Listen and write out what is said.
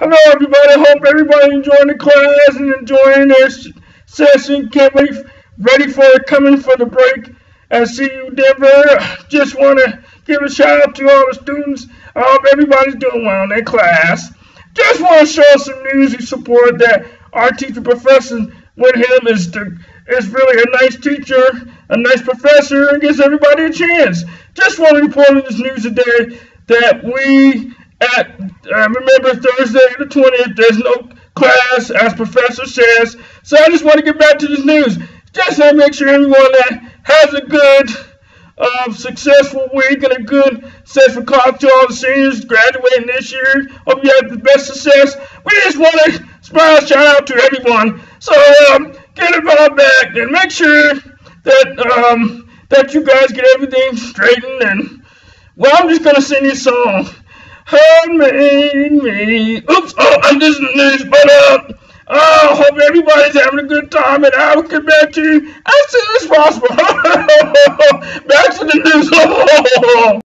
Hello, everybody. Hope everybody enjoying the class and enjoying their session. Can't wait, ready for it, coming for the break at CU Denver. Just want to give a shout out to all the students. I hope everybody's doing well in their class. Just want to show some news and support that our teacher professor with him is the, is really a nice teacher, a nice professor, and gives everybody a chance. Just want to report on this news today that we at uh, remember Thursday the 20th, there's no class, as Professor says. So I just want to get back to this news. Just to make sure everyone that has a good, uh, successful week and a good successful college to all the seniors graduating this year. Hope you have the best success. We just want to smile shout out to everyone. So um, get it all back and make sure that um, that you guys get everything straightened. And well, I'm just gonna sing this song. Hurt me, me. Oops, oh, I'm just news, but uh, I hope everybody's having a good time, and I will get back to you as soon as possible. back to the news.